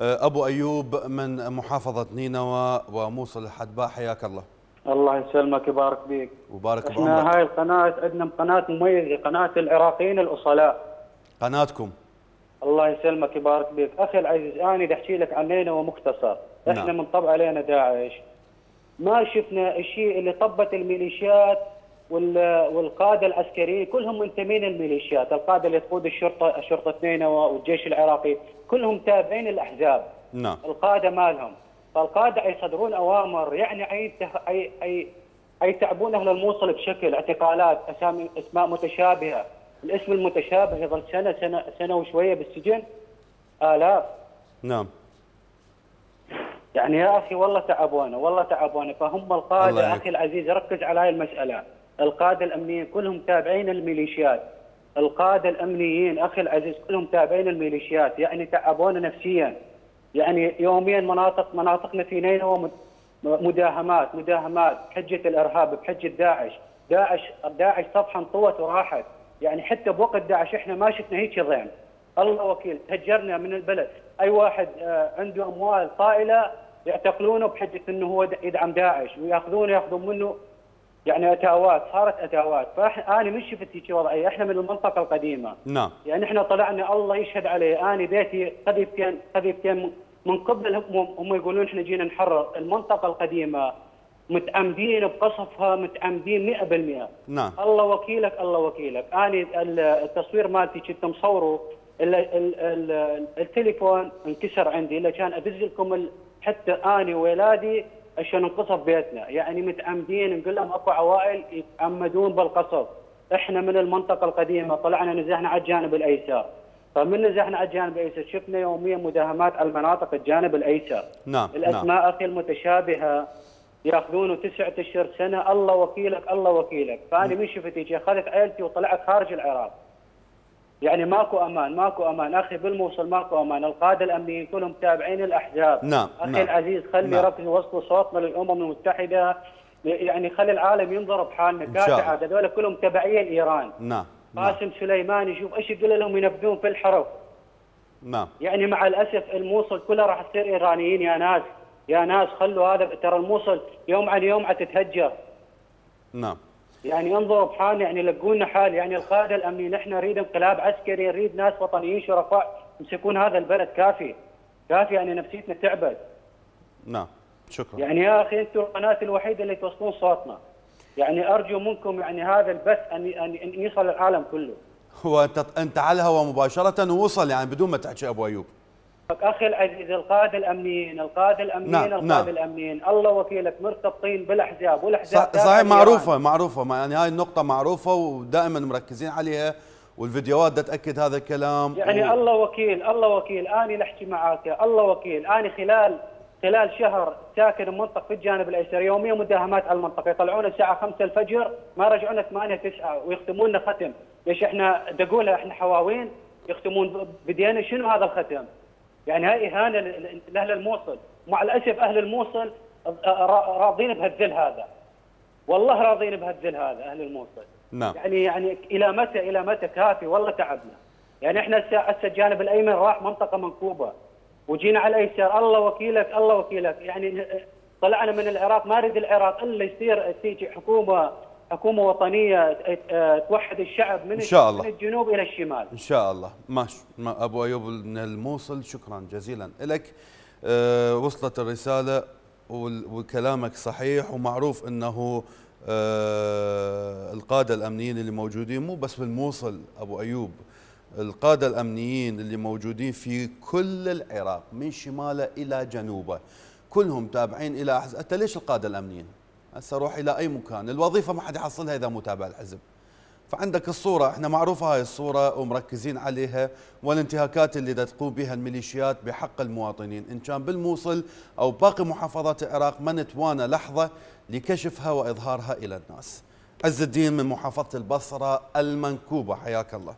أبو أيوب من محافظة نينوى وموصل الحدباء حياك الله. الله يسلمك يبارك بيك وبارك إحنا بعمرك هاي القناة عندنا قناة مميزة قناة العراقيين الأصلاء. قناتكم. الله يسلمك يبارك بيك أخي العزيز أنا بدي أحكي لك عن نينوى مختصر إحنا نعم. من طبع علينا داعش. ما شفنا الشيء اللي طبت الميليشيات وال- والقادة العسكريين كلهم منتمين الميليشيات، القادة اللي تقود الشرطة شرطة نينوى والجيش العراقي. كلهم تابعين الاحزاب. نعم. القادة مالهم. فالقادة يصدرون أوامر يعني أي أي أي أي تعبون أهل الموصل بشكل اعتقالات أسامي أسماء متشابهة. الاسم المتشابه يظل سنة سنة سنة وشوية بالسجن. الاف نعم. يعني يا أخي والله تعبونا والله تعبونا. فهم القادة. أخي العزيز ركز على هاي المسألة. القادة الأمنيين كلهم تابعين الميليشيات. القادة الأمنيين أخي العزيز كلهم تابعين الميليشيات. يعني تعبونا نفسيا. يعني يوميا مناطق مناطقنا في نينوى مد- مداهمات مداهمات بحجة الإرهاب بحجة داعش. داعش داعش صفحه انطوت وراحت. يعني حتى بوقت داعش إحنا ما شفنا هيك ضيم. الله وكيل تهجرنا من البلد. أي واحد آه، عنده أموال طائلة يعتقلونه بحجة إنه هو يدعم داعش ويأخذونه يأخذون منه يعني اتاوات صارت اتاوات فاحنا أنا من شفت هيك وضعيه إحنا من المنطقة القديمة. نعم. يعني إحنا طلعنا الله يشهد علي أنا بيتي قذيفتين قذيفتين من قبل هم, هم يقولون إحنا جينا نحرر المنطقة القديمة. متعمدين بقصفها متعمدين 100% نعم. الله وكيلك الله وكيلك. أنا ال- التصوير مالتي كنت مصوره ال- ال- ال- التليفون انكسر عندي. إلا كان أدز لكم حتى آني وولادي عشان انقصف بيتنا. يعني متعمدين نقول لهم أكو عوائل يتعمدون بالقصف. إحنا من المنطقة القديمة طلعنا نزحنا على الجانب الأيسر. فمن نزحنا على الجانب الأيسر شفنا يوميا مداهمات على المناطق الجانب الأيسر. نعم نعم. الأسماء أخي المتشابهة ياخذونه تسعة أشهر سنة الله وكيلك الله وكيلك. فأنا من شفت اخذت عيلتي وطلعت خارج العراق. يعني ماكو أمان ماكو أمان. أخي بالموصل ماكو أمان. القادة الامنيين كلهم تابعين الأحزاب. نعم، أخي نعم. العزيز خلي نعم. ركز وصلوا صوتنا للامم المتحدة. يعني خلي العالم ينظر بحالنا. كاتعه هذول كلهم تبعيه لايران نعم نعم. قاسم سليماني شوف إيش يقول لهم ينبذون في الحرب. نعم. يعني مع الأسف الموصل كلها راح تصير إيرانيين. يا ناس يا ناس خلوا هذا. ترى الموصل يوم عن يوم تتهجر نعم. يعني انظروا بحالنا يعني لقونا حال يعني القاده الامنيين إحنا نريد انقلاب عسكري نريد ناس وطنيين شرفاء يمسكون هذا البلد كافي. كافي يعني نفسيتنا تعبت نعم شكرا. يعني يا أخي أنتم القناة الوحيدة اللي توصلون صوتنا. يعني أرجو منكم يعني هذا البث أن أن أن يصل للعالم كله. هو انت أنت على الهواء مباشرة ووصل يعني بدون ما تحكي أبو أيوب. أخي العزيز القادة الامنيين القادة الامنيين نعم، القادة نعم. الامنيين الله وكيلك مرتبطين بالأحزاب والأحزاب صحيح. معروفة معروفة يعني هاي النقطة معروفة ودائما مركزين عليها والفيديوهات ده تأكد هذا الكلام يعني و... الله وكيل الله وكيل آني لحكي معاك الله وكيل آني خلال خلال شهر ساكن بمنطقه في الجانب الأيسر يوميا مداهمات على المنطقة يطلعونا الساعة 5 الفجر ما رجعونا 8 9 ويختمون لنا ختم ليش إحنا دقولها إحنا حواوين يختمون بدينا شنو هذا الختم؟ يعني هاي إهانة لأهل الموصل. مع الأسف أهل الموصل را- راضين بهالذل هذا. والله راضين بهالذل هذا أهل الموصل. نعم. يعني يعني إلى متى إلى متى كافي؟ والله تعبنا. يعني إحنا هسه هسه الجانب الأيمن راح منطقة منكوبة. وجينا على الأيسر الله وكيلك الله وكيلك. يعني طلعنا من العراق ما نريد العراق إلا يصير تيجي حكومة. حكومة وطنية آه، توحد الشعب من إن شاء الله. من الجنوب إلى الشمال. إن شاء الله. ماشي ما أبو أيوب من الموصل شكرا جزيلا لك. أه وصلت الرسالة وكلامك صحيح ومعروف إنه أه القادة الأمنيين اللي موجودين مو بس بالموصل أبو أيوب القادة الأمنيين اللي موجودين في كل العراق من شماله إلى جنوبه كلهم تابعين إلى أحزاب أنت ليش القادة الأمنيين؟ هسه روح إلى أي مكان. الوظيفة ما حد يحصلها إذا متابع الحزب فعندك الصورة إحنا معروفة هاي الصورة ومركزين عليها والانتهاكات اللي دا تقوم بها الميليشيات بحق المواطنين. إن كان بالموصل أو باقي محافظات العراق ما نتوانى لحظة لكشفها وإظهارها إلى الناس. عز الدين من محافظة البصرة المنكوبة حياك الله.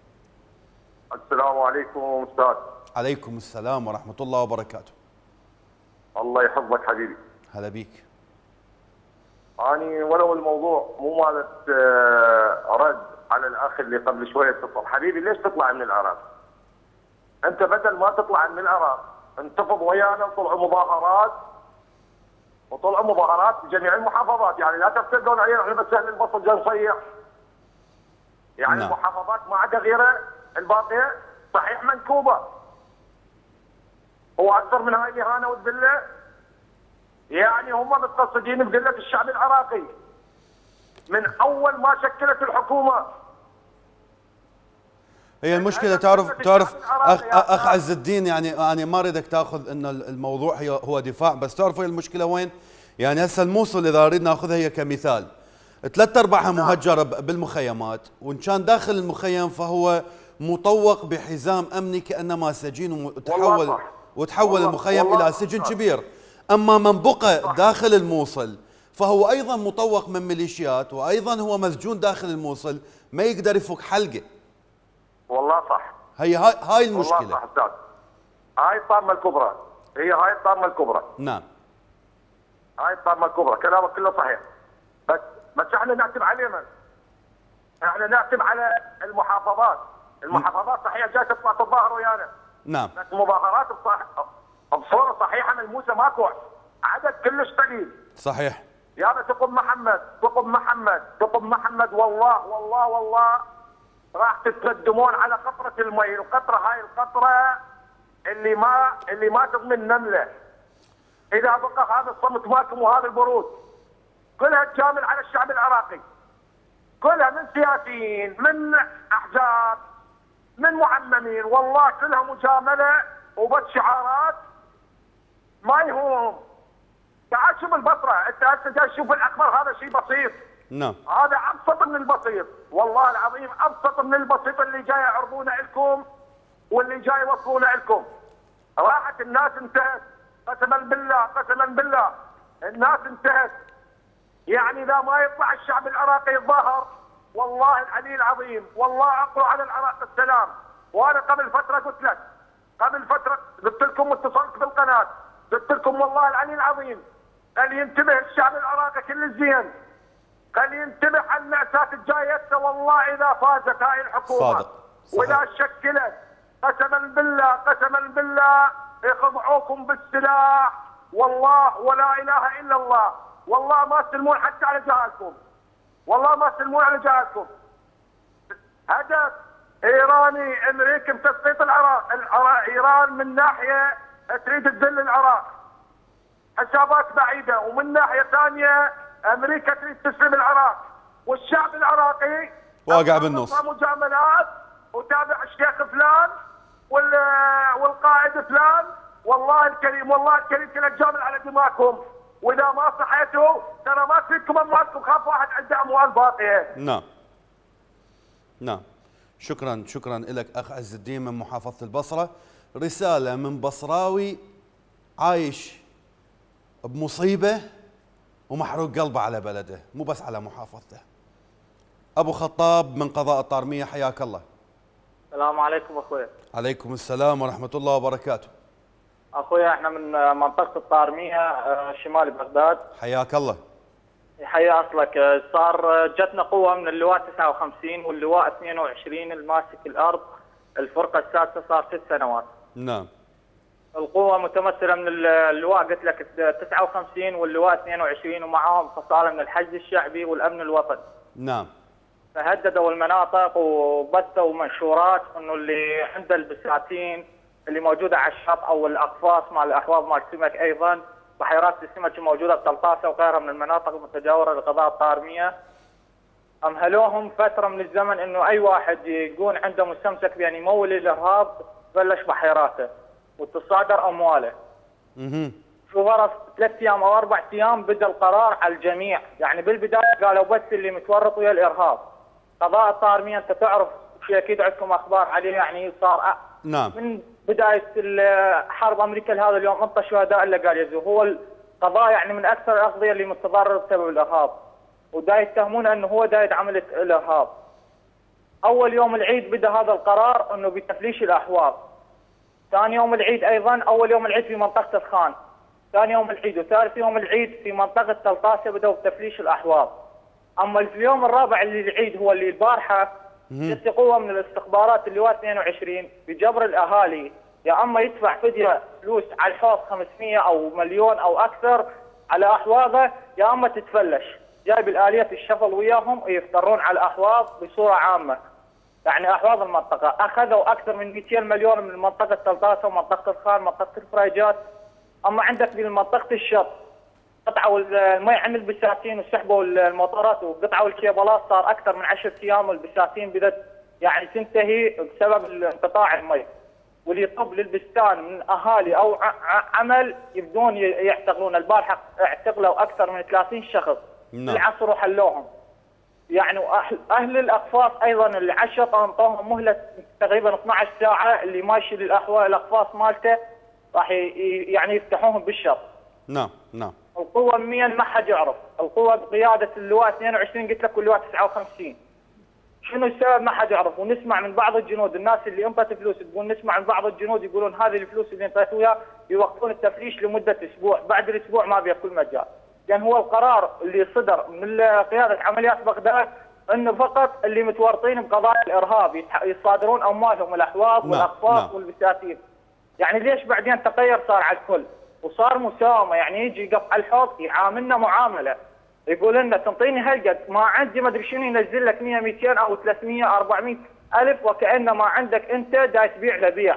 السلام عليكم أستاذ. عليكم السلام ورحمة الله وبركاته. الله يحفظك حبيبي. هلا بيك. اني ولو الموضوع مو مالت آه، رد على الأخ اللي قبل شوية اتصل حبيبي ليش تطلع من العراق؟ أنت بدل ما تطلع من العراق انتفض ويانا وطلعوا مظاهرات وطلعوا مظاهرات في جميع المحافظات. يعني لا تفتدون علينا إحنا بس أهل البصر جاي نصيح. يعني نعم. المحافظات ما عدا غيره الباقية صحيح منكوبة. هو أكثر من هاي الاهانه والذله يعني هم متقصدين بذلة الشعب العراقي من أول ما شكلت الحكومة هي المشكلة تعرف تعرف أخ, أخ عز الدين يعني أنا ما أريدك تأخذ أن الموضوع هي هو دفاع بس تعرف هي المشكلة وين؟ يعني هسه الموصل إذا أريد نأخذها هي كمثال ثلاث أرباعها مهجرة ب- بالمخيمات وإن كان داخل المخيم فهو مطوق بحزام أمني كأنما سجين وتحول. وتحول المخيم إلى سجن. كبير أما من بقى داخل الموصل فهو أيضا مطوق من ميليشيات وأيضا هو مسجون داخل الموصل ما يقدر يفك حلقة. والله صح. هي هاي هاي والله المشكلة. صح أستاذ. هاي الطامة الكبرى. هي هاي الطامة الكبرى. نعم. هاي الطامة الكبرى. كلامك كله صحيح. بس بس إحنا نعتب من؟ إحنا نعتب على المحافظات. المحافظات صحيح جاي تطلع تتظاهر ويانا. نعم. بس مظاهرات بصح... بصوره صحيحة ملموسه ماكو. عدد كلش قليل. صحيح. يا تقم محمد تقم محمد تقم محمد. والله والله والله. راح تتقدمون على قطرة المي القطرة هاي القطرة اللي ما اللي ما تضمن نملة. إذا بقى هذا الصمت ماكم وهذا البرود. كلها تجامل على الشعب العراقي. كلها من سياسيين من أحزاب من معممين. والله كلها مجاملة وبس شعارات ما تعال شوف البصرة. انت هسه جاي تشوف الأخبار هذا شيء بسيط. نعم. هذا أبسط من البسيط. والله العظيم أبسط من البسيط اللي جاي يعرضونه لكم واللي جاي يوصلونه لكم. راحت الناس انتهت قسما بالله قسما بالله. الناس انتهت يعني إذا ما يطلع الشعب العراقي يتظاهر والله العلي العظيم والله اقرا على العراق السلام. وأنا قبل فترة قلت لك قبل فترة قلت لكم واتصلت بالقناة. قلت لكم والله العلي العظيم قال ينتبه الشعب العراقي كل الزين قال ينتبه على المأساة الجاية والله إذا فازت هاي الحكومة. صادق. صحيح. وإذا شكلت قسما بالله قسما بالله يخضعوكم بالسلاح. والله ولا إله إلا الله. والله ما تسلمون حتى على جهازكم. والله ما تسلمون على جهازكم. هدف إيراني أمريكي بتسقيط العراق. العراق- إيران من ناحية تريد تذل العراق. حسابات بعيدة ومن ناحية ثانية أمريكا تريد تسلم العراق. والشعب العراقي واقع بالنص. مجاملات وتابع الشيخ فلان وال والقائد فلان. والله الكريم والله الكريم كله جامل على دماغكم. وإذا ما صحيتوا ترى ما تفيدكم اموالكم خاف واحد عنده أموال باقية. نعم. نعم. شكرا شكرا لك أخ عز الدين من محافظة البصرة. رسالة من بصراوي عايش بمصيبة ومحروق قلبه على بلده مو بس على محافظته. أبو خطاب من قضاء الطارمية حياك الله. السلام عليكم اخويا عليكم السلام ورحمة الله وبركاته. اخويا إحنا من منطقة الطارمية آه، شمال بغداد. حياك الله. يحيي أصلك. آه، صار جتنا قوة من اللواء 59 واللواء 22 الماسك الأرض الفرقة السادسة صار ست سنوات. نعم. القوة متمثلة من اللواء. قلت لك 59 واللواء 22 ومعاهم فصائل من الحج الشعبي والأمن الوطني. نعم. فهددوا المناطق وبثوا منشورات إنه اللي عنده البساتين اللي موجودة على الشط أو الأقفاص مع الأحواض مال السمك أيضا. بحيرات السمك الموجوده بطلطاسه وغيرها من المناطق المتجاورة لقضاء الطارميه أمهلوهم فترة من الزمن إنه أي واحد يكون عنده مستمسك بأن يمول الإرهاب بلش بحيراته وتصادر أمواله. أها في ظرف ثلاث أيام أو أربع أيام بدأ القرار على الجميع، يعني بالبداية قالوا بس اللي متورط ويا الإرهاب. قضاء الطارميه أنت تعرف شيء أكيد عندكم أخبار عليه يعني صار أ- نعم من بداية حرب أمريكا لهذا اليوم أنطى شهداء الا قال يزو هو القضاء يعني من أكثر الأقضية اللي متضررة بسبب الإرهاب ودا يتهمونه أنه هو دا يدعم الإرهاب. أول يوم العيد بدأ هذا القرار إنه بتفليش الاحواض. ثاني يوم العيد أيضا أول يوم العيد في منطقة الخان. ثاني يوم العيد وثالث يوم العيد في منطقة تلطاسه بدأوا بتفليش الاحواض. أما اليوم الرابع اللي العيد هو اللي البارحة جت قوة من الاستخبارات اللواء 22 بجبر الأهالي يا أما يدفع فدية فلوس على الحوض 500 أو مليون أو أكثر على أحواضه يا أما تتفلش جايب الاليات الشفل وياهم ويفترون على الأحواض بصورة عامة يعني أحواض المنطقة. أخذوا أكثر من 200 مليون من منطقة تلطاسة ومنطقة الخان منطقة الفريجات أما عندك في منطقة الشط قطعوا المي عن البساتين وسحبوا الموتورات وقطعوا الكيبلات صار أكثر من 10 أيام والبساتين بدات يعني تنتهي بسبب انقطاع المي. واللي يطب للبستان من أهالي أو عمل يبدون يعتقلون. البارحة اعتقلوا أكثر من 30 شخص. نعم. العصر وحلوهم يعني واهل أهل الأقفاص أيضا اللي عشط انطوهم مهلة تقريبا 12 ساعة اللي ماشي للاحواء الأقفاص مالته راح يعني يفتحوهم بالشط نعم نعم. القوة 100 ما حد يعرف، القوة بقيادة اللواء 22 قلت لك واللواء 59. شنو السبب ما حد يعرف؟ ونسمع من بعض الجنود الناس اللي انطت فلوس تقول نسمع من بعض الجنود يقولون هذه الفلوس اللي انطيتوها يوقفون التفريش لمدة أسبوع، بعد الأسبوع ما بيكون مجال. لأن هو القرار اللي صدر من قيادة عمليات بغداد أنه فقط اللي متورطين بقضايا الإرهاب يصادرون أموالهم الاحواض نعم، والاقفاص نعم. والبساتين. يعني ليش بعدين تغير صار على الكل وصار مساومة يعني يجي يقف على الحوض يعاملنا معاملة يقول لنا تنطيني هالقد ما عندي ما أدري شنو ينزل لك 100 200 أو 300 400 ألف وكانه ما عندك أنت دا تبيع لبيع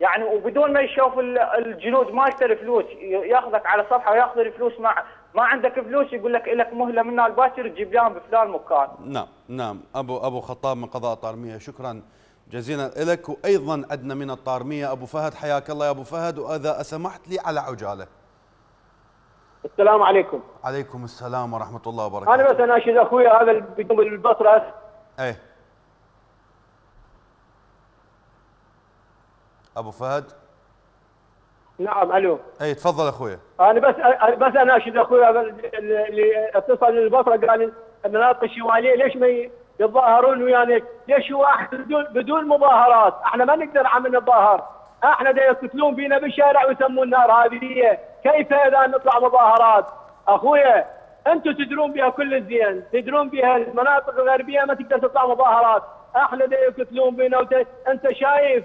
يعني وبدون ما يشوف ال- الجنود مالته الفلوس ياخذك على صفحة وياخذ الفلوس ما ما عندك فلوس يقول لك لك مهلة من الباكر تجيب لهم بفلان مكان. نعم نعم. أبو أبو خطاب من قضاء الطارميه شكرا جزيلا لك وأيضا عندنا من الطارمية أبو فهد حياك الله يا أبو فهد وإذا سمحت لي على عجالة. السلام عليكم. عليكم السلام ورحمة الله وبركاته. أنا بس أناشد أخوي هذا اللي بيقوم بالبصره إيه. أبو فهد نعم ألو أي تفضل أخوي أنا بس بس اناشد أخوي هذا اللي اتصل من البصرة قال المناطق الشماليه ليش ما يتظاهرون ويانا؟ ليش هو إحنا بدون بدون مظاهرات؟ إحنا ما نقدر عم نتظاهر، إحنا دا يقتلون بينا بالشارع ويسمونا ارهابيه، كيف إذا نطلع مظاهرات؟ اخويا أنتم تدرون بها كل الزين، تدرون بها المناطق الغربية ما تقدر تطلع مظاهرات، إحنا دا يقتلون بينا وت... أنت شايف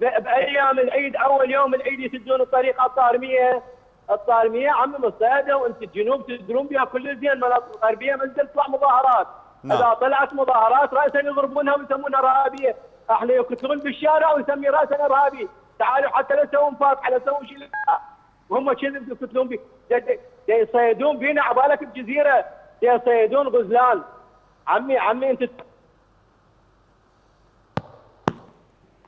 بأيام العيد أول يوم العيد يسدون الطريق الطارميه الطارميه عم مصيده وأنت الجنوب تدرون بها كل الزين المناطق الغربيه ما تطلع مظاهرات. نعم. إذا طلعت مظاهرات راسا يضربونها ويسمونها ارهابيه أحنا يقتلون بالشارع ويسمي راسا ارهابي تعالوا حتى لا تسوون فاتحه لا تسوون شيء. وهم كذب يقتلون بي؟ يصيدون بينا عبالك بجزيرة. يصيدون غزلان. عمي عمي أنت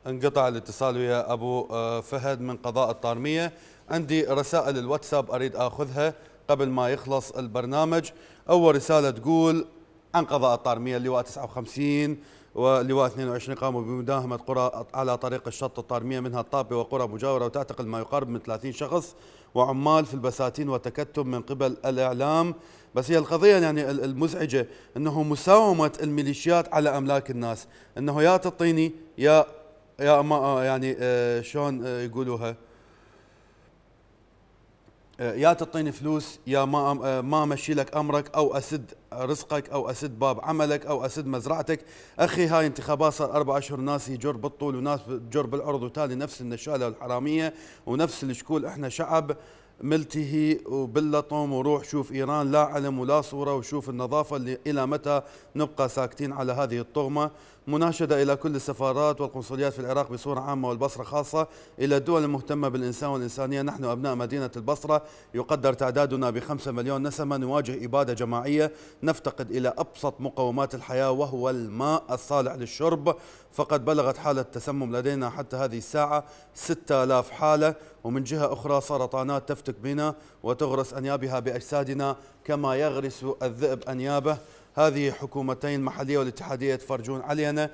انقطع الاتصال ويا أبو آه، فهد من قضاء الطارمية. عندي رسائل الواتساب أريد أخذها قبل ما يخلص البرنامج. أول رسالة تقول عن قضاء الطارمية اللواء 59 ولواء 22 قاموا بمداهمة قرى على طريق الشط الطارمية منها الطابة وقرى مجاوره وتعتقل ما يقارب من 30 شخص وعمال في البساتين وتكتم من قبل الإعلام. بس هي القضية يعني ال- المزعجة إنه مساومة الميليشيات على أملاك الناس إنه يا تعطيني يا يا ما آه يعني آه شلون آه يقولوها؟ يا تعطيني فلوس يا ما ما أمشي لك أمرك أو أسد رزقك أو أسد باب عملك أو أسد مزرعتك. أخي هاي انتخابات صار أربع أشهر ناس يجر بالطول وناس تجر بالعرض وتالي نفس النشالة والحراميه ونفس الشكول. إحنا شعب ملتهي وباللطم وروح شوف إيران لا علم ولا صورة وشوف النظافة اللي إلى متى نبقى ساكتين على هذه الطغمة. مناشدة إلى كل السفارات والقنصليات في العراق بصورة عامة والبصرة خاصة إلى الدول المهتمة بالإنسان والإنسانية. نحن أبناء مدينة البصرة. يقدر تعدادنا بخمسة مليون نسمة نواجه إبادة جماعية. نفتقد إلى أبسط مقومات الحياة وهو الماء الصالح للشرب. فقد بلغت حالة تسمم لدينا حتى هذه الساعة 6000 حالة. ومن جهة أخرى سرطانات تفتك بنا وتغرس أنيابها بأجسادنا كما يغرس الذئب أنيابه. هذه حكومتين المحلية والاتحادية يتفرجون علينا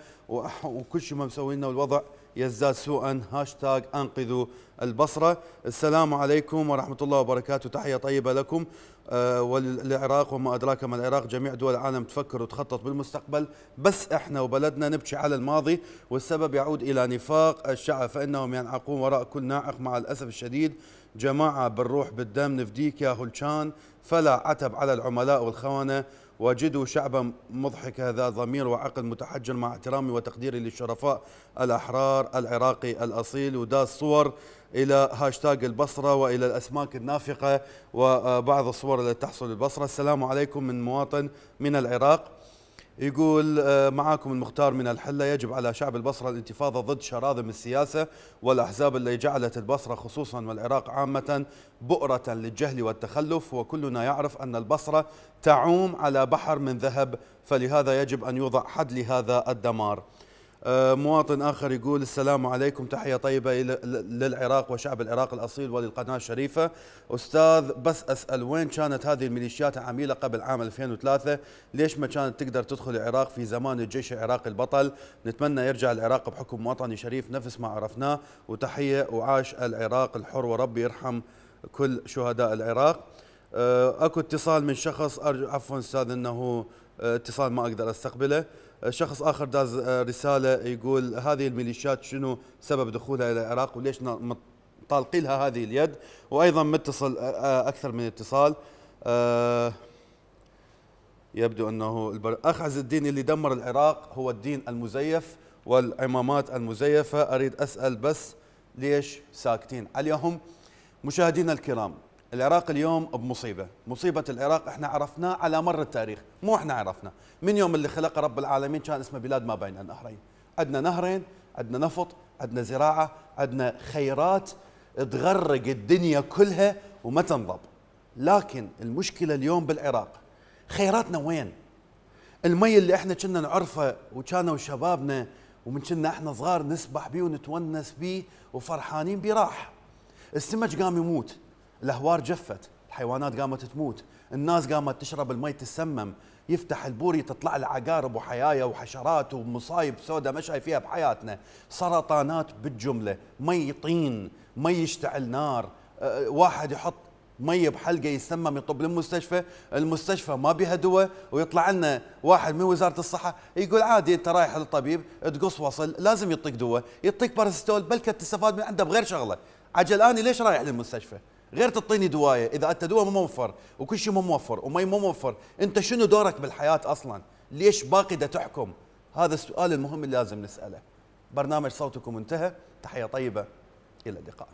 وكل شيء ما مسوينا والوضع يزداد سوءا. هاشتاج أنقذوا البصرة. السلام عليكم ورحمة الله وبركاته. تحية طيبة لكم. آه، والعراق وما أدراك ما العراق. جميع دول العالم تفكر وتخطط بالمستقبل. بس إحنا وبلدنا نبكي على الماضي والسبب يعود إلى نفاق الشعب فإنهم ينعقون وراء كل ناعق مع الأسف الشديد. جماعة بالروح بالدم. نفديك يا هلشان. فلا عتب على العملاء والخونة وجدوا شعبا مضحك ذا ضمير وعقل متحجر مع احترامي وتقديري للشرفاء الأحرار العراقي الأصيل وداس صور إلى هاشتاج البصرة وإلى الأسماك النافقة وبعض الصور التي تحصل البصرة. السلام عليكم من مواطن من العراق. يقول آه، معاكم المختار من الحلة. يجب على شعب البصرة الانتفاضة ضد شراذم السياسة والأحزاب اللي جعلت البصرة خصوصا والعراق عامة بؤرة للجهل والتخلف. وكلنا يعرف أن البصرة تعوم على بحر من ذهب فلهذا يجب أن يوضع حد لهذا الدمار. مواطن آخر يقول السلام عليكم تحية طيبة للعراق وشعب العراق الأصيل وللقناة الشريفة. أستاذ بس أسأل وين كانت هذه الميليشيات عميلة قبل عام 2003 ليش ما كانت تقدر تدخل العراق في زمان الجيش العراقي البطل؟ نتمنى يرجع العراق بحكم وطني شريف نفس ما عرفناه. وتحية وعاش العراق الحر وربي يرحم كل شهداء العراق. آه، أكو اتصال من شخص عفوا أستاذ إنه آه، اتصال ما أقدر أستقبله. شخص آخر داز آه، رسالة يقول هذه الميليشيات شنو سبب دخولها إلى العراق وليش طالقين لها هذه اليد؟ وأيضا متصل آه، آه، أكثر من اتصال يبدو أنه البر... أخ عز الدين اللي دمر العراق هو الدين المزيف والعمامات المزيفة. أريد أسأل بس ليش ساكتين؟ عليهم مشاهدينا الكرام. العراق اليوم بمصيبة، مصيبة العراق إحنا عرفناه على مر التاريخ، مو إحنا عرفنا، من يوم اللي خلق رب العالمين كان اسمه بلاد ما بين النهرين، عندنا نهرين، عندنا نفط، عندنا زراعة، عندنا خيرات تغرق الدنيا كلها وما تنضب. لكن المشكلة اليوم بالعراق خيراتنا وين؟ المي اللي إحنا كنا نعرفه وكانوا شبابنا ومن كنا إحنا صغار نسبح بيه ونتونس بيه وفرحانين بيه راح. السمك قام يموت، الأهوار جفت الحيوانات قامت تموت الناس قامت تشرب المي تسمم يفتح البوري تطلع له عقارب وحيايا وحشرات ومصايب سوداء ما شايفيها بحياتنا سرطانات بالجملة مي طين مي يشتعل نار واحد يحط مي بحلقة يسمم يطب للمستشفى، المستشفى ما بها دواء ويطلع لنا واحد من وزارة الصحة يقول عادي أنت رايح للطبيب تقص وصل لازم يعطيك دواء، يعطيك بارستول بلكه تستفاد من عنده بغير شغلة، عجلاني ليش رايح للمستشفى؟ غير تعطيني دواية. إذا أنت دواء مو موفر وكل شيء مو موفر ومي مو موفر أنت شنو دورك بالحياة أصلا؟ ليش باقي دا تحكم؟ هذا السؤال المهم اللي لازم نسأله. برنامج صوتكم انتهى. تحية طيبة. إلى اللقاء.